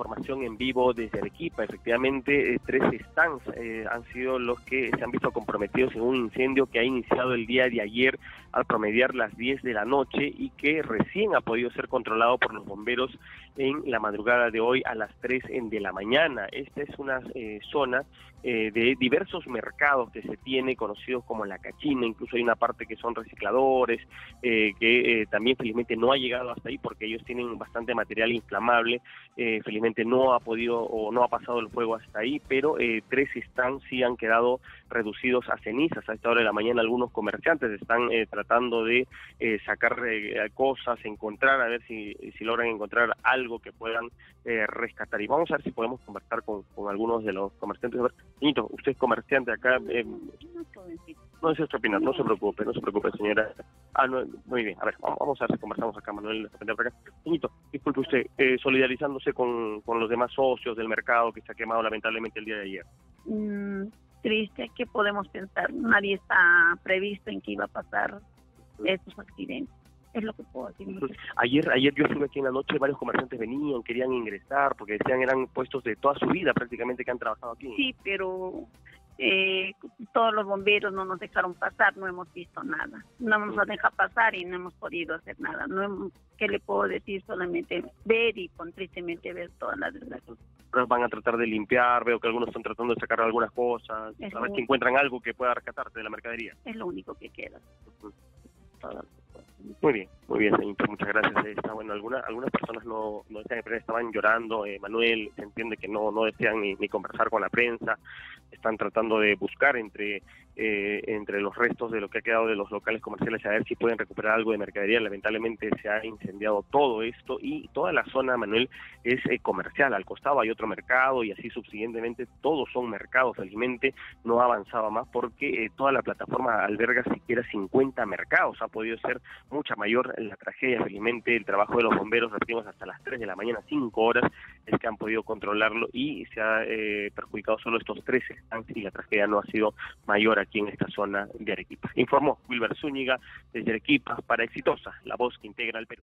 información en vivo desde Arequipa. Efectivamente, eh, tres stands eh, han sido los que se han visto comprometidos en un incendio que ha iniciado el día de ayer al promediar las 10 de la noche y que recién ha podido ser controlado por los bomberos en la madrugada de hoy a las 3 de la mañana. Esta es una eh, zona de diversos mercados que se tiene, conocidos como la cachina, incluso hay una parte que son recicladores, que también felizmente no ha llegado hasta ahí porque ellos tienen bastante material inflamable eh, felizmente no ha podido o no ha pasado el fuego hasta ahí, pero eh, tres están sí han quedado reducidos a cenizas. A esta hora de la mañana algunos comerciantes están eh, tratando de eh, sacar cosas, encontrar, a ver si, logran encontrar algo que puedan rescatar. Y vamos a ver si podemos conversar con, algunos de los comerciantes. Niñito, usted es comerciante acá. no es opinar, no se preocupe, no se preocupe, señora. Ah, muy bien, a ver, vamos a ver si conversamos acá, Manuel. Acá. Disculpe usted, solidarizándose con, con los demás socios del mercado que se ha quemado lamentablemente el día de ayer. Mm, triste, ¿qué podemos pensar? Nadie está previsto en que iba a pasar estos accidentes. Es lo que puedo decir. Ayer, ayer yo estuve aquí en la noche, varios comerciantes venían, querían ingresar, porque decían eran puestos de toda su vida prácticamente que han trabajado aquí. Sí, pero eh, todos los bomberos no nos dejaron pasar, no hemos visto nada. No nos deja pasar y no hemos podido hacer nada. No ¿Qué le puedo decir? Solamente ver y con tristemente ver todas las desgracias. Van a tratar de limpiar, veo que algunos están tratando de sacar algunas cosas, a ver si encuentran algo que pueda rescatarte de la mercadería. Es lo único que queda. Muy bien, muy bien, señor, muchas gracias. Está bueno, algunas algunas personas no, no estaban llorando, eh, Manuel, se entiende que no no desean ni, ni, conversar con la prensa, están tratando de buscar entre eh, entre los restos de lo que ha quedado de los locales comerciales a ver si pueden recuperar algo de mercadería. Lamentablemente se ha incendiado todo esto y toda la zona, Manuel, es eh, comercial. Al costado hay otro mercado y así subsiguientemente todos son mercados. Felizmente no avanzaba más porque eh, toda la plataforma alberga siquiera 50 mercados. Ha podido ser mucha mayor la tragedia. Felizmente el trabajo de los bomberos, repetimos, hasta las 3 de la mañana, 5 horas, es que han podido controlarlo y se ha perjudicado solo estos 13 y la tragedia no ha sido mayor aquí en esta zona de Arequipa. Informó Wilber Zúñiga desde Arequipa para Exitosa, la voz que integra el Perú.